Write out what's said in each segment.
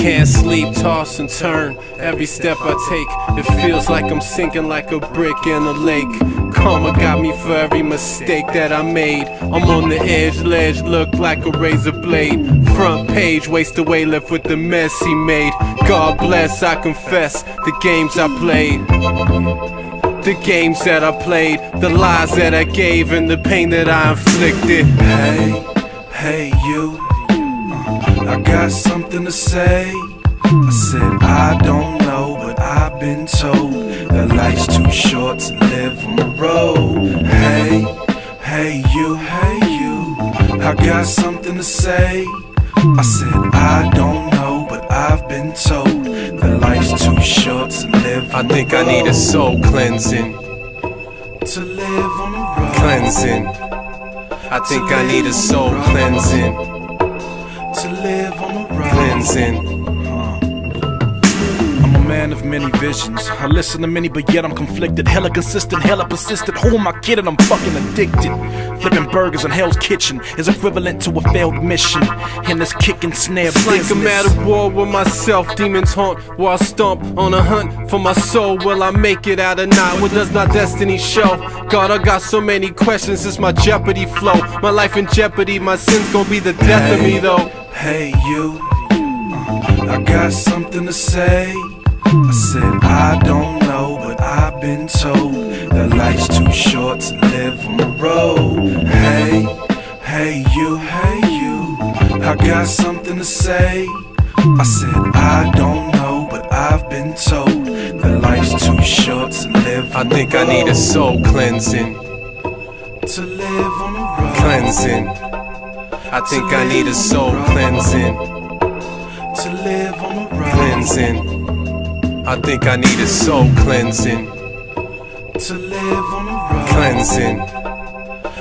Can't sleep, toss and turn. Every step I take, it feels like I'm sinking like a brick in a lake. Karma got me for every mistake that I made. I'm on the edge, ledge, look like a razor blade. Front page, waste away, left with the mess he made. God bless, I confess, the games I played. The games that I played, the lies that I gave, and the pain that I inflicted. Hey, hey, you. I got something to say. I said, I don't know, but I've been told that life's too short to live on the road. Hey, hey, you, hey, you. I got something to say. I said, I don't know, but I've been told that life's too short to live I think I need a soul cleansing. To live on the road. Cleansing. I think I need a soul cleansing. To live on the road. Cleansing. I'm a man of many visions. I listen to many, but yet I'm conflicted. Hella consistent, hella persistent. Who am I kidding? I'm fucking addicted. Flipping burgers in Hell's Kitchen is equivalent to a failed mission. In this kick and snare It's like I'm business. at a war with myself. Demons haunt while I stomp on a hunt for my soul. Will I make it out or not? What does my destiny show? God, I got so many questions. It's my jeopardy flow. My life in jeopardy. My sins gonna be the death of me though. Hey, you. I got something to say. I said, I don't know, but I've been told that life's too short to live on the road. Hey, hey, you, hey, you. I got something to say. I said, I don't know, but I've been told that life's too short to live I think I need a soul cleansing. To live on the road. Cleansing. I think I need a soul cleansing. To live on the road. Cleansing. I think I need a soul cleansing. To live on the road. Cleansing.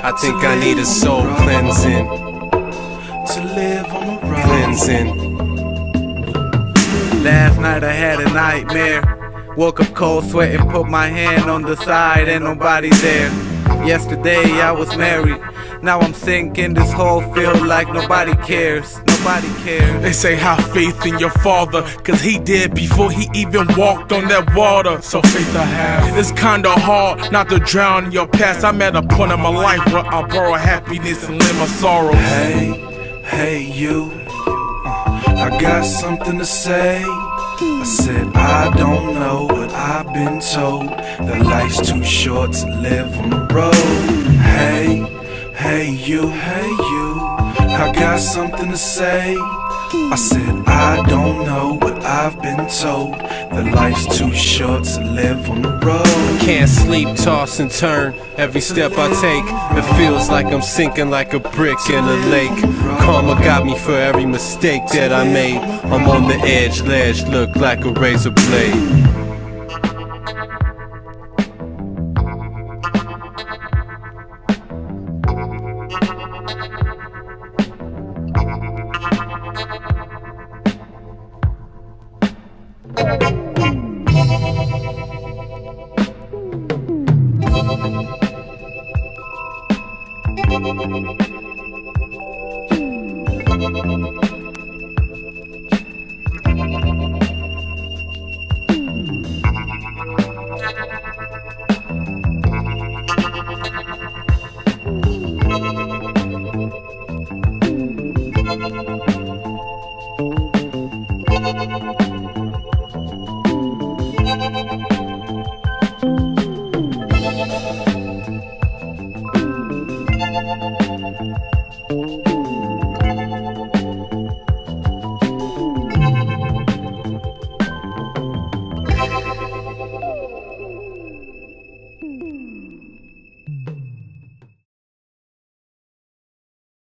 I think I need a soul cleansing. To live on the road. Cleansing. Last night I had a nightmare. Woke up cold sweating, put my hand on the side, and nobody there. Yesterday I was married. Now I'm sinking, this whole feel like nobody cares. Nobody cares. They say have faith in your father, cause he did before he even walked on that water. So faith I have. It's kinda hard not to drown in your past. I'm at a point in my life where I borrow happiness and live my sorrows. Hey, hey, you. Uh, I got something to say. I said, I don't know, but I've been told that life's too short to live on the road. Hey, hey, you, hey, you. I got something to say. I said, I don't know, but I've been told that life's too short to live on the road. Can't sleep, toss and turn. Every step I take, it feels like I'm sinking like a brick in a lake. Karma got me for every mistake that I made. I'm on the edge, ledge, look like a razor blade. Thank